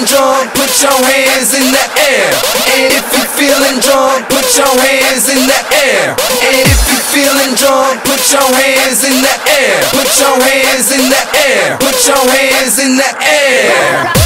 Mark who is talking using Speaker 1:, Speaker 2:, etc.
Speaker 1: feeling drunk, put your hands in the air. And if you're feeling drunk, put your hands in the air. And if you're feeling drunk, put your hands in the air. Put your hands in the air. Put your hands in the air.